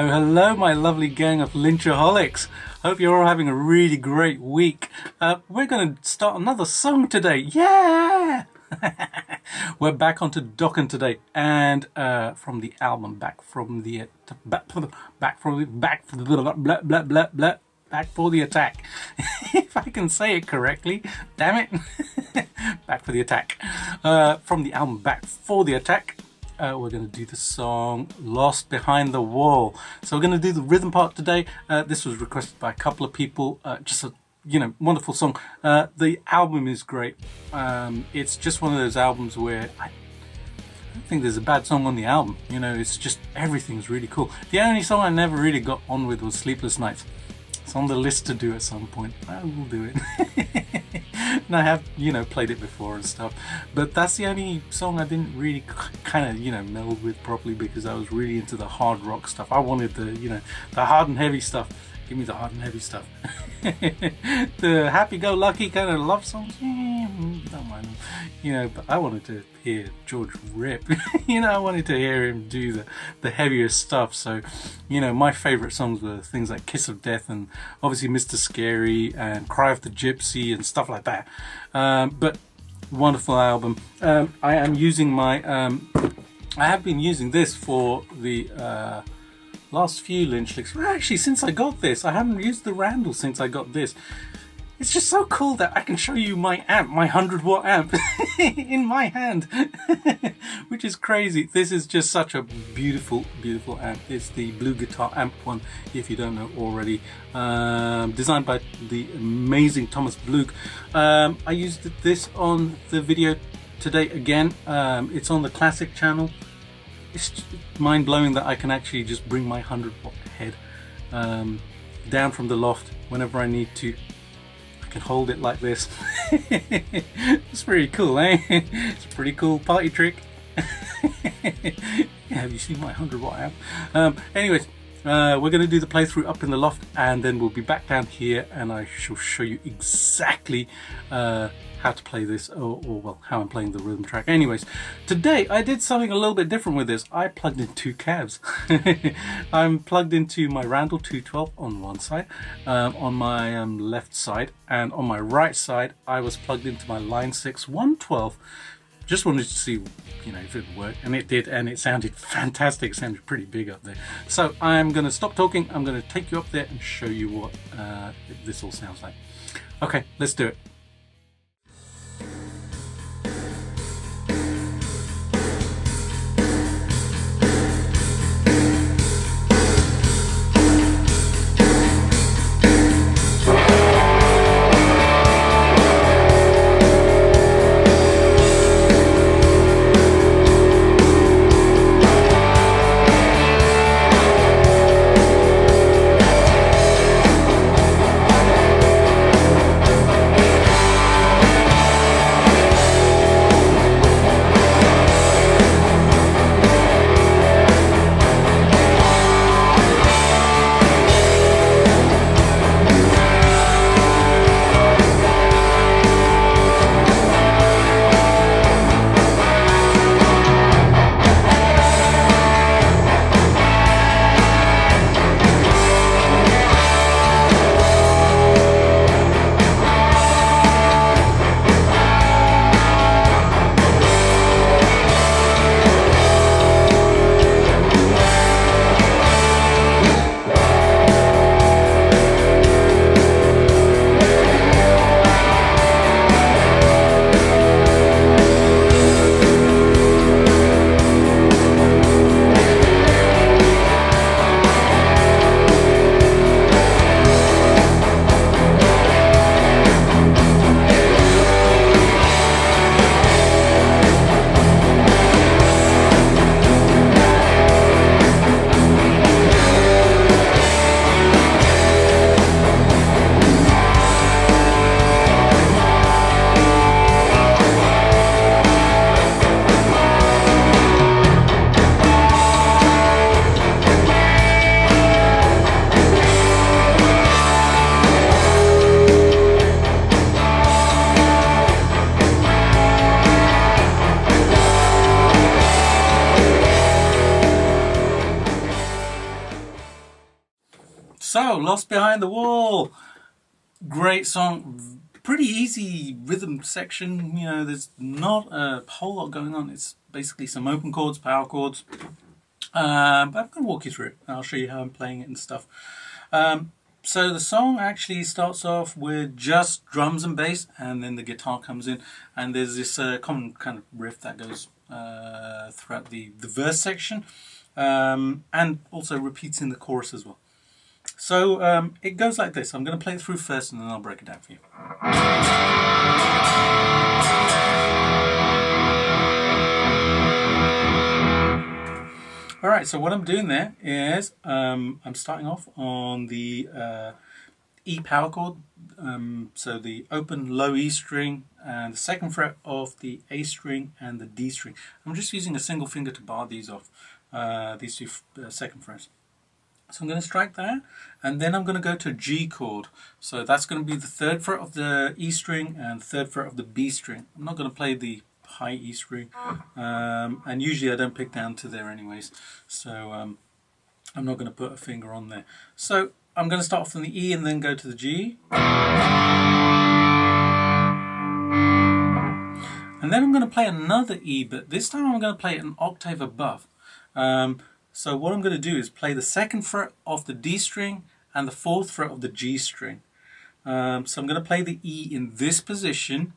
Hello, hello, my lovely gang of lynchaholics. Hope you're all having a really great week. Uh, we're going to start another song today. Yeah! we're back onto Dokken today, and uh, from the album, back from the back, back from the back from the blah blah blah blah blah back for the attack. if I can say it correctly, damn it! back for the attack. Uh, from the album, back for the attack uh, we're going to do the song Lost Behind the Wall. So we're going to do the rhythm part today. Uh, this was requested by a couple of people. Uh, just a you know wonderful song. Uh, the album is great. Um, it's just one of those albums where I don't think there's a bad song on the album. You know, it's just everything's really cool. The only song I never really got on with was Sleepless Nights. It's on the list to do at some point. I will do it. and I have, you know, played it before and stuff. But that's the only song I didn't really kind of, you know, meld with properly because I was really into the hard rock stuff. I wanted the, you know, the hard and heavy stuff. Give me the hard and heavy stuff. the happy-go-lucky kind of love songs, yeah, don't mind them. You know, but I wanted to hear George rip. you know, I wanted to hear him do the, the heavier stuff. So, you know, my favourite songs were things like Kiss of Death and obviously Mr. Scary and Cry of the Gypsy and stuff like that. Um, but wonderful album. Um, I am using my, um, I have been using this for the, uh, last few Lynch Lycks. Well, actually, since I got this, I haven't used the Randall since I got this. It's just so cool that I can show you my amp, my 100 watt amp, in my hand, which is crazy. This is just such a beautiful, beautiful amp. It's the Blue Guitar Amp one, if you don't know already. Um, designed by the amazing Thomas Blug. Um, I used this on the video today again. Um, it's on the classic channel it's mind blowing that I can actually just bring my 100 watt head um, down from the loft whenever I need to. I can hold it like this. it's pretty cool, eh? It's a pretty cool party trick. have you seen my 100 watt amp? Um, anyways, uh, we're going to do the playthrough up in the loft and then we'll be back down here and I shall show you exactly uh, how to play this. Or, or, well how I'm playing the rhythm track. Anyways today I did something a little bit different with this. I plugged in two cabs. I'm plugged into my Randall 212 on one side um, on my um, left side and on my right side I was plugged into my line 6 112 just wanted to see you know if it worked and it did and it sounded fantastic. It sounded pretty big up there. So I'm gonna stop talking. I'm gonna take you up there and show you what uh, this all sounds like. Okay let's do it So, Lost Behind the Wall. Great song. Pretty easy rhythm section. You know, there's not a whole lot going on. It's basically some open chords, power chords. Um, but I'm going to walk you through it. I'll show you how I'm playing it and stuff. Um, so the song actually starts off with just drums and bass, and then the guitar comes in, and there's this uh, common kind of riff that goes uh, throughout the, the verse section, um, and also repeats in the chorus as well. So um, it goes like this. I'm going to play it through first, and then I'll break it down for you. Alright, so what I'm doing there is um, I'm starting off on the uh, E power chord, um, so the open low E string and the second fret of the A string and the D string. I'm just using a single finger to bar these off, uh, these two uh, second frets. So I'm going to strike there and then I'm going to go to G chord. So that's going to be the third fret of the E string and third fret of the B string. I'm not going to play the high E string. Um, and usually I don't pick down to there anyways. So um, I'm not going to put a finger on there. So I'm going to start from the E and then go to the G. And then I'm going to play another E, but this time I'm going to play it an octave above. Um, so what I'm going to do is play the second fret of the D string and the fourth fret of the G string. Um, so I'm going to play the E in this position.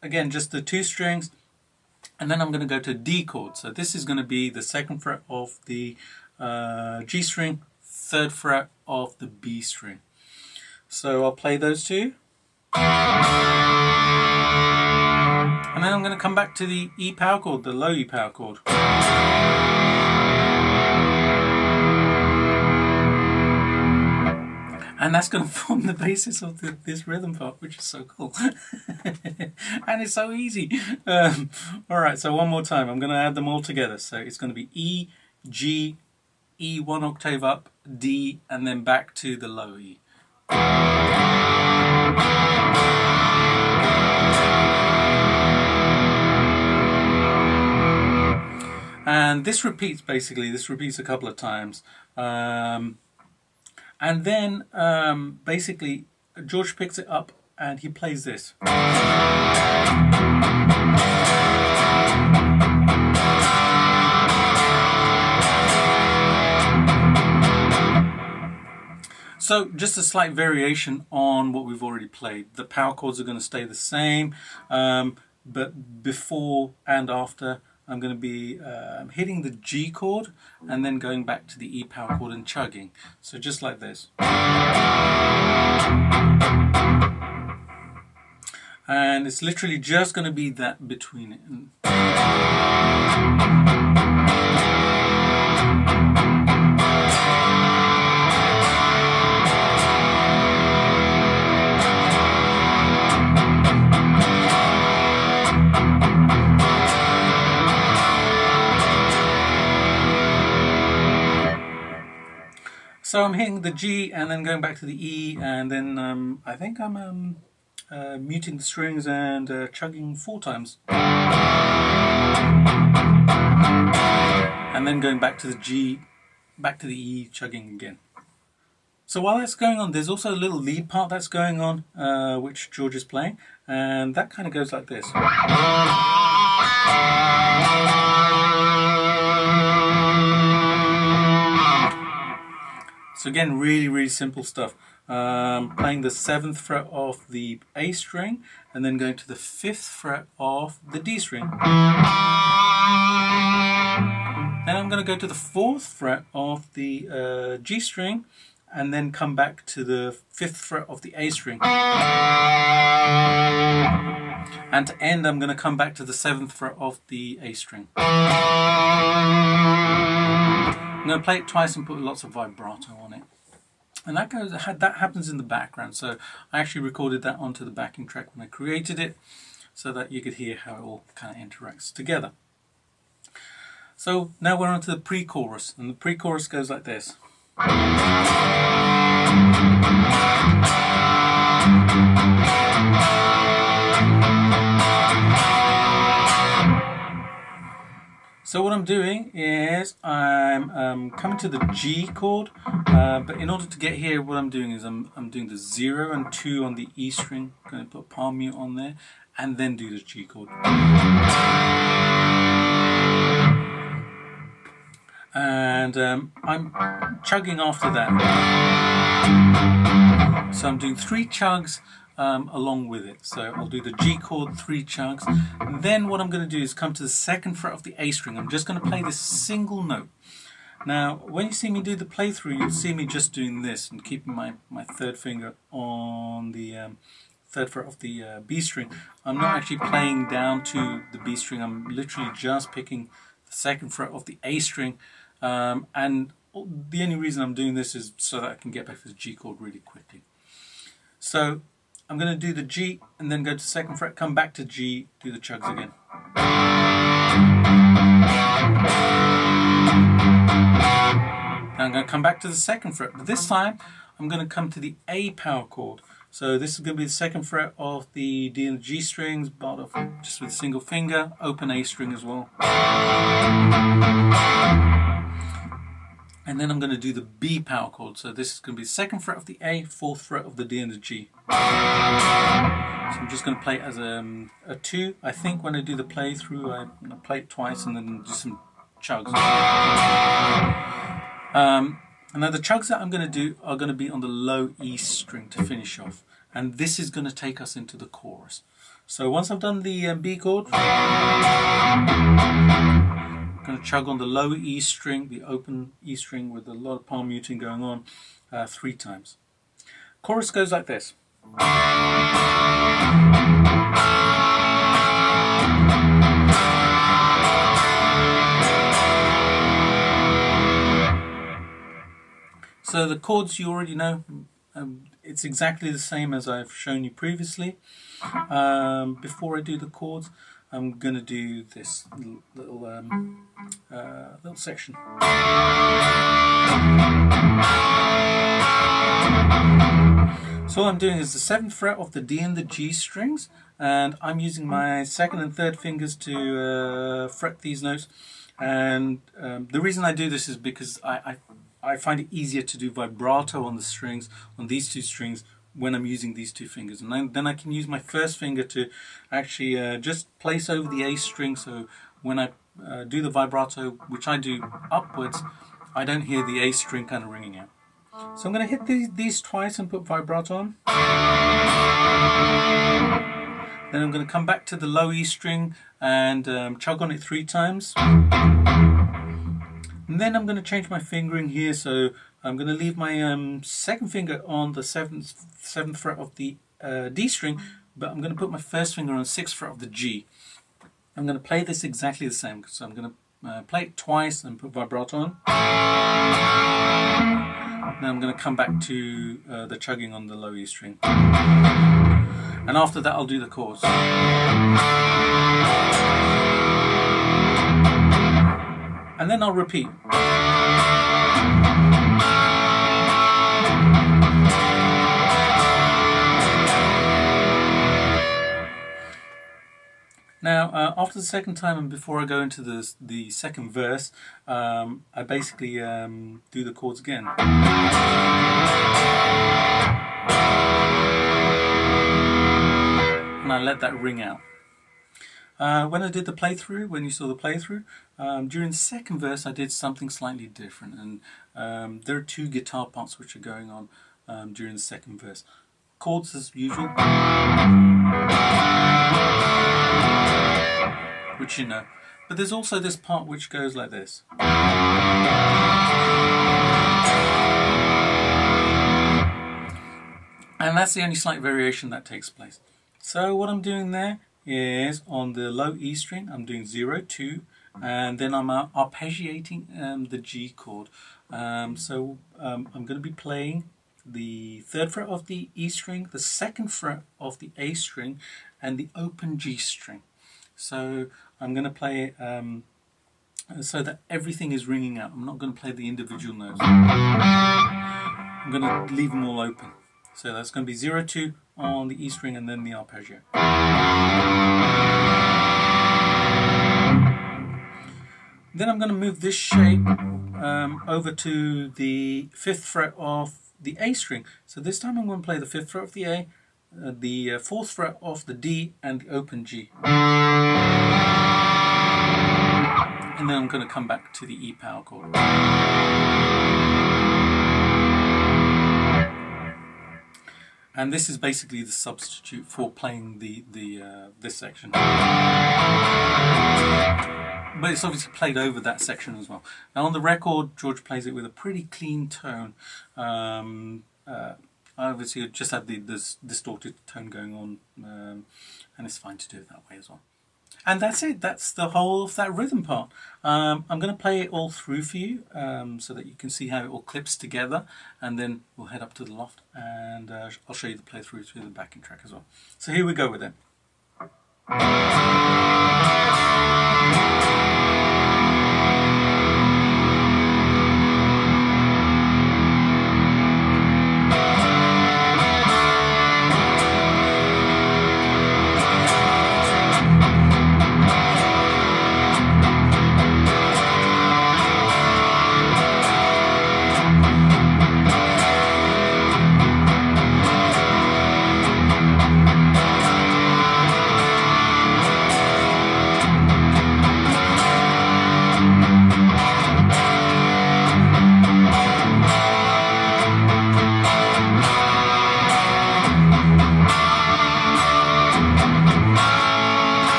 Again just the two strings. And then I'm going to go to D chord. So this is going to be the second fret of the uh, G string third fret of the B string. So I'll play those two. And then I'm going to come back to the E power chord the low E power chord and that's going to form the basis of the, this rhythm part, which is so cool. and it's so easy. Um, all right, so one more time. I'm going to add them all together. So it's going to be E, G, E one octave up, D, and then back to the low E. And this repeats basically, this repeats a couple of times. Um, and then um, basically George picks it up and he plays this. So just a slight variation on what we've already played. The power chords are going to stay the same, um, but before and after I'm going to be uh, hitting the G chord and then going back to the E power chord and chugging. So just like this. And it's literally just going to be that between it. So I'm hitting the G and then going back to the E and then um, I think I'm um, uh, muting the strings and uh, chugging four times. And then going back to the G, back to the E, chugging again. So while that's going on, there's also a little lead part that's going on, uh, which George is playing, and that kind of goes like this. So again, really, really simple stuff. Um, playing the seventh fret of the A string and then going to the fifth fret of the D string. Then I'm going to go to the fourth fret of the uh, G string and then come back to the fifth fret of the A string. And to end, I'm going to come back to the seventh fret of the A string. To play it twice and put lots of vibrato on it. And that goes that happens in the background. So I actually recorded that onto the backing track when I created it so that you could hear how it all kind of interacts together. So now we're on to the pre-chorus and the pre-chorus goes like this. So what I'm doing is I'm um, coming to the G chord, uh, but in order to get here, what I'm doing is I'm, I'm doing the 0 and 2 on the E string, I'm going to put palm mute on there, and then do the G chord. And um, I'm chugging after that. So I'm doing three chugs um, along with it. So I'll do the G chord, three. And then what I'm going to do is come to the second fret of the A string. I'm just going to play this single note. Now, when you see me do the playthrough, you'll see me just doing this and keeping my, my third finger on the um, third fret of the uh, B string. I'm not actually playing down to the B string. I'm literally just picking the second fret of the A string. Um, and the only reason I'm doing this is so that I can get back to the G chord really quickly. So I'm going to do the G and then go to second fret, come back to G, do the chugs again. Now I'm going to come back to the second fret, but this time I'm going to come to the A power chord. So this is going to be the second fret of the D and G strings, but just with a single finger, open A string as well. And then I'm going to do the B power chord. So this is going to be second fret of the A, fourth fret of the D and the G. So I'm just going to play it as a, um, a 2. I think when I do the playthrough, I, I play it twice and then do some chugs. Um, and now the chugs that I'm going to do are going to be on the low E string to finish off. And this is going to take us into the chorus. So once I've done the um, B chord, going to chug on the low E string, the open E string with a lot of palm muting going on, uh, three times. Chorus goes like this. So the chords you already know, um, it's exactly the same as I've shown you previously. Um, before I do the chords, I'm going to do this little, little, um, uh, little section. So all I'm doing is the 7th fret of the D and the G strings and I'm using my second and third fingers to uh, fret these notes and um, the reason I do this is because I, I, I find it easier to do vibrato on the strings, on these two strings when I'm using these two fingers. And then, I can use my first finger to actually uh, just place over the A string so when I uh, do the vibrato, which I do upwards, I don't hear the A string kind of ringing out. So I'm going to hit these, these twice and put vibrato on. Then I'm going to come back to the low E string and um, chug on it three times. And then I'm going to change my fingering here so I'm going to leave my um, second finger on the seventh, seventh fret of the uh, D string, but I'm going to put my first finger on sixth fret of the G. I'm going to play this exactly the same, so I'm going to uh, play it twice and put vibrato on. Then I'm going to come back to uh, the chugging on the low E string. And after that I'll do the chords. And then I'll repeat. Now, uh, after the second time and before I go into the, the second verse, um, I basically um, do the chords again. And I let that ring out. Uh, when I did the playthrough, when you saw the playthrough, um, during the second verse I did something slightly different and um, there are two guitar parts which are going on um, during the second verse. Chords as usual which you know. But there's also this part which goes like this. And that's the only slight variation that takes place. So what I'm doing there is on the low E string, I'm doing 0, 2, and then I'm uh, arpeggiating um, the G chord. Um, so um, I'm going to be playing the third fret of the E string, the second fret of the A string, and the open G string. So I'm going to play um, so that everything is ringing out. I'm not going to play the individual notes. I'm going to leave them all open. So that's going to be 0, 2 on the E string and then the arpeggio. Then I'm going to move this shape um, over to the fifth fret of the A string. So this time I'm going to play the fifth fret of the A, uh, the uh, fourth fret of the D, and the open G. And then I'm going to come back to the E power chord. And this is basically the substitute for playing the the uh, this section. But it's obviously played over that section as well. Now on the record, George plays it with a pretty clean tone. Um, uh, obviously, just had the this distorted tone going on, um, and it's fine to do it that way as well. And that's it. That's the whole of that rhythm part. Um, I'm going to play it all through for you um, so that you can see how it all clips together. And then we'll head up to the loft and uh, I'll show you the playthrough through the backing track as well. So here we go with it.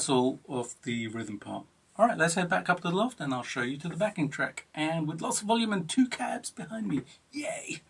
That's all of the rhythm part. Alright, let's head back up to the loft and I'll show you to the backing track. And with lots of volume and two cabs behind me. Yay!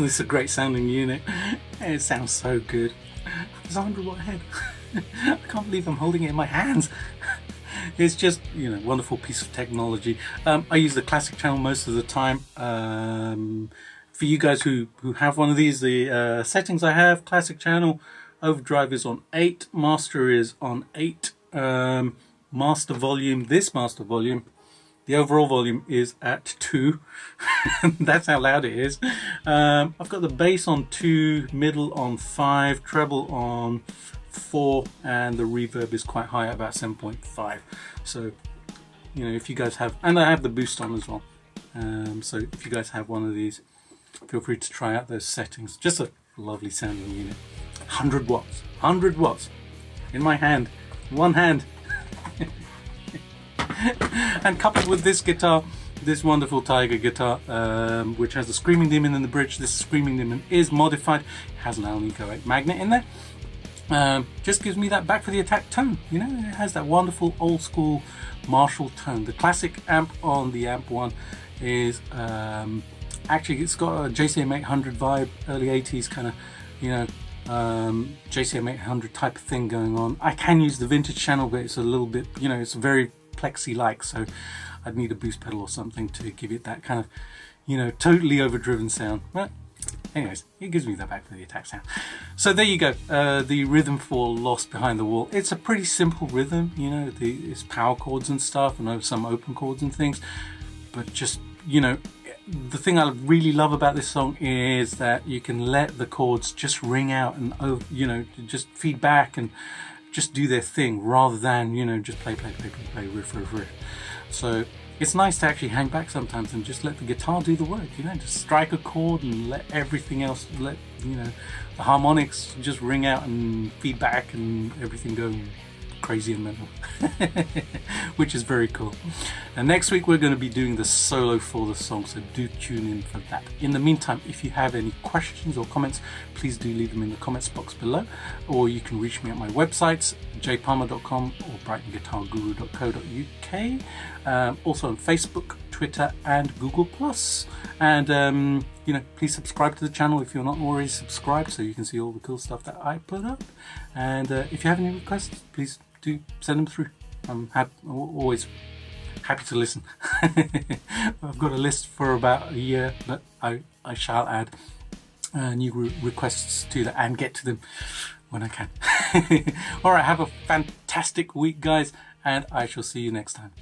Isn't this a great sounding unit? It sounds so good. It's a 100 watt head. I can't believe I'm holding it in my hands. It's just, you know, wonderful piece of technology. Um, I use the classic channel most of the time. Um, for you guys who, who have one of these, the uh, settings I have, classic channel, overdrive is on 8, master is on 8, um, master volume, this master volume, the overall volume is at 2. That's how loud it is. Um, I've got the bass on 2, middle on 5, treble on 4, and the reverb is quite high at about 7.5. So, you know, if you guys have, and I have the boost on as well. Um, so if you guys have one of these, feel free to try out those settings. Just a lovely sounding unit. 100 watts, 100 watts in my hand, one hand. and coupled with this guitar, this wonderful Tiger guitar, um, which has the Screaming Demon in the bridge. This Screaming Demon is modified, has an Alnico 8 magnet in there. Um, just gives me that back for the attack tone, you know, it has that wonderful old school Marshall tone. The classic amp on the AMP1 is um, actually it's got a JCM 800 vibe, early 80s kind of, you know, um, JCM 800 type of thing going on. I can use the vintage channel, but it's a little bit, you know, it's very plexi-like, so I'd need a boost pedal or something to give it that kind of, you know, totally overdriven sound. But anyways, it gives me that back for the attack sound. So there you go, uh, the rhythm for Lost Behind the Wall. It's a pretty simple rhythm, you know, the, it's power chords and stuff, and some open chords and things, but just, you know, the thing I really love about this song is that you can let the chords just ring out and, you know, just feed back and just do their thing rather than, you know, just play, play, play, play, play, riff, riff, riff. So it's nice to actually hang back sometimes and just let the guitar do the work, you know, just strike a chord and let everything else, let, you know, the harmonics just ring out and feedback and everything go crazy and mental, which is very cool. And next week we're going to be doing the solo for the song, so do tune in for that. In the meantime, if you have any questions or comments, please do leave them in the comments box below, or you can reach me at my websites, jayparmar.com or brightonguitarguru.co.uk, um, also on Facebook, Twitter, and Google Plus. And um, you know, please subscribe to the channel if you're not already subscribed, so you can see all the cool stuff that I put up. And uh, if you have any requests, please do send them through. I'm always happy to listen. I've got a list for about a year, but I, I shall add uh, new re requests to that and get to them when I can. All right, have a fantastic week, guys, and I shall see you next time.